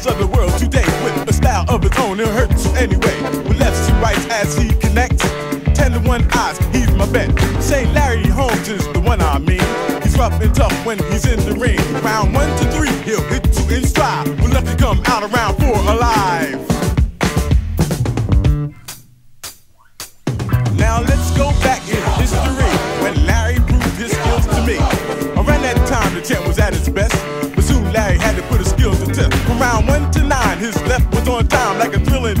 mass of the world today with a style of his own. It hurts anyway. With lefts and rights as he connects. Ten to one eyes, he's my bet. Say Larry Holmes is the one I mean. He's rough and tough when he's in the ring. Round one to three, he'll hit you in stride. When lucky come out around four alive. His left was on time like a thrill in